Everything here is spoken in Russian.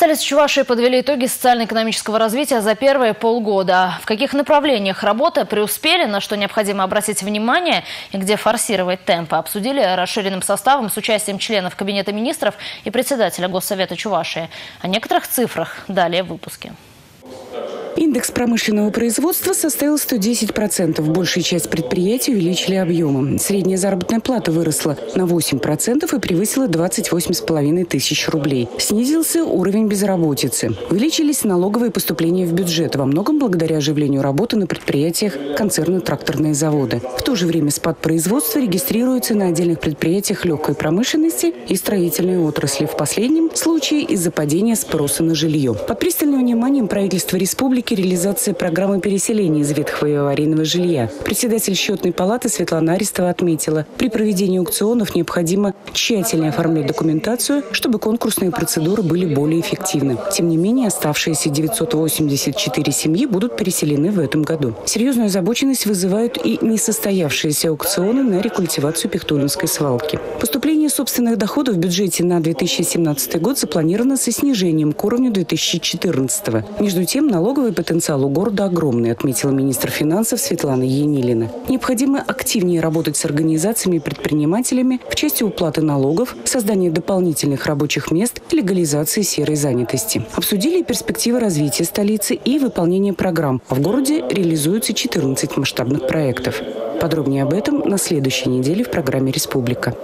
столице Чувашии подвели итоги социально-экономического развития за первые полгода. В каких направлениях работы преуспели, на что необходимо обратить внимание и где форсировать темпы, обсудили расширенным составом с участием членов Кабинета министров и председателя Госсовета Чувашии. О некоторых цифрах далее в выпуске. Индекс промышленного производства составил 110%. Большая часть предприятий увеличили объемы. Средняя заработная плата выросла на 8% и превысила 28,5 тысяч рублей. Снизился уровень безработицы. Увеличились налоговые поступления в бюджет, во многом благодаря оживлению работы на предприятиях концерна «Тракторные заводы». В то же время спад производства регистрируется на отдельных предприятиях легкой промышленности и строительной отрасли. В последнем случае из-за падения спроса на жилье. Под пристальным вниманием правительства республики республики реализации программы переселения из ветхого и аварийного жилья. Председатель счетной палаты Светлана Арестова отметила, при проведении аукционов необходимо тщательно оформлять документацию, чтобы конкурсные процедуры были более эффективны. Тем не менее, оставшиеся 984 семьи будут переселены в этом году. Серьезную озабоченность вызывают и несостоявшиеся аукционы на рекультивацию Пехтулинской свалки. Поступление собственных доходов в бюджете на 2017 год запланировано со снижением к уровню 2014. Между тем, налоговый Финансовый потенциал у города огромный, отметила министр финансов Светлана Енилина. Необходимо активнее работать с организациями и предпринимателями в части уплаты налогов, создания дополнительных рабочих мест легализации серой занятости. Обсудили перспективы развития столицы и выполнение программ. В городе реализуются 14 масштабных проектов. Подробнее об этом на следующей неделе в программе «Республика».